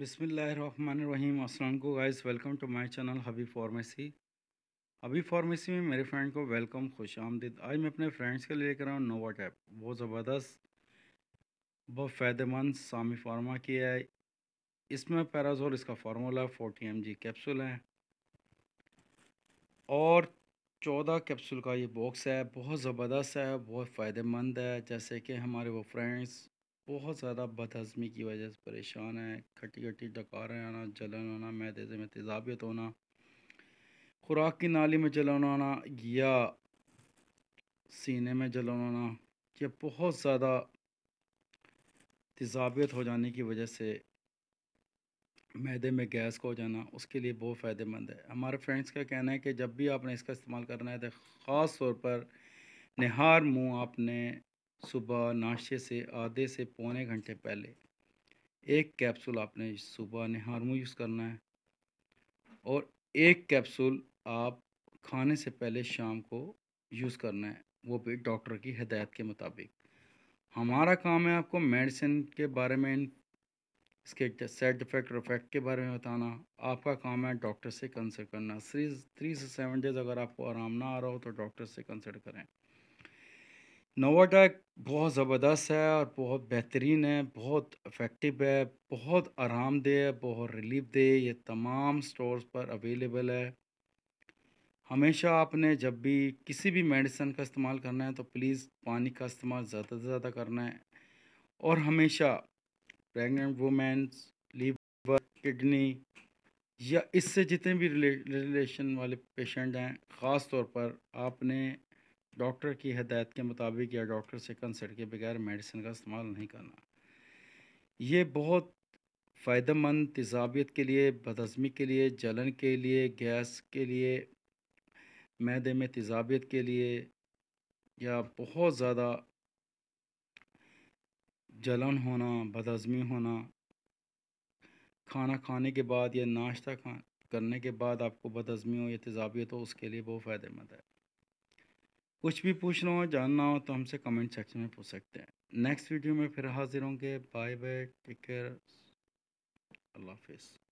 بسم اللہ الرحمن الرحیم۔ السلام علیکم guys welcome to my channel Hubbi pharmacy Hubbi pharmacy میں میرے فرینڈ کو ویلکم خوش آمدید۔ آج میں اپنے فرینڈس کے لے کر آؤں نووا ٹیپ بہت زبردست، بہت فائدہ مند سامی فارما کی ہے۔ اس میں پیرازول اس کا formula forty M G capsule ہے۔ اور چودہ کیپسول کا یہ باکس ہے۔ بہت زبردست ہے، بہت فائدہ مند ہے۔ جیسے کہ ہمارے وہ فرینڈس بہت زیادہ بد ہضمی کی وجہ سے پریشان ہیں۔ کھٹی کھٹی ڈکاریں آنا، جلن ہونا میدے میں تیزابیت ہونا، خوراک کی نالی میں جلن ہونا یا سینے میں جلن ہونا یہ بہت زیادہ تیزابیت ہو جانے کی وجہ سے میدے میں گیس کو ہو جانا اس کے لیے بہت فائدہ مند ہے۔ ہمارے فرینڈس کا کہنا ہے کہ جب بھی آپ نے اس کا استعمال کرنا ہے تو خاص طور پر نہار منہ آپ نے صبح ناشتے سے آدھے سے پونے گھنٹے پہلے ایک کیپسول آپ نے صبح نہارمو یوز کرنا ہے اور ایک کیپسول آپ کھانے سے پہلے شام کو یوز کرنا ہے، وہ بھی ڈاکٹر کی ہدایت کے مطابق۔ ہمارا کام ہے آپ کو میڈیسن کے بارے میں، اس کے سیڈ افیکٹ افیکٹ کے بارے میں بتانا۔ آپ کا کام ہے ڈاکٹر سے کنسلٹ کرنا۔ تھری سے سیون ڈیز اگر آپ کو آرام نہ آ رہا ہو تو ڈاکٹر سے کنسلٹ کریں۔ نوواٹیک بہت زبردست ہے اور بہت بہترین ہے، بہت افیکٹو ہے، بہت آرام دہ ہے، بہت ریلیف دہ یہ تمام سٹورز پر اویلیبل ہے۔ ہمیشہ آپ نے جب بھی کسی بھی میڈیسن کا استعمال کرنا ہے تو پلیز پانی کا استعمال زیادہ سے زیادہ کرنا ہے۔ اور ہمیشہ پریگننٹ وومینس لیور کڈنی یا اس سے جتنے بھی ریلیشن والے پیشنٹ ہیں، خاص طور پر آپ نے ڈاکٹر کی ہدایت کے مطابق یا ڈاکٹر سے کنسلٹ کے بغیر میڈیسن کا استعمال نہیں کرنا۔ یہ بہت فائدہ مند تیزابیت کے لیے، بدہضمی کے لیے، جلن کے لیے، گیس کے لیے، میدے میں تیزابیت کے لیے یا بہت زیادہ جلن ہونا، بدہضمی ہونا۔ کھانا کھانے کے بعد یا ناشتہ کرنے کے بعد آپ کو بدہضمی ہو یا تیزابیت ہو، اس کے لیے بہت فائدہ مند ہے۔ کچھ بھی پوچھنا ہو، جاننا ہو، تو ہم سے کمنٹ سیکشن میں پوچھ سکتے ہیں۔ نیکسٹ ویڈیو میں پھر حاضر ہوں گے۔ بائے بائے ٹیک کیئر اللہ حافظ۔